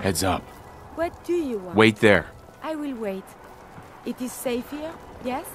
Heads up. What do you want? Wait there. I will wait. It is safe here, yes?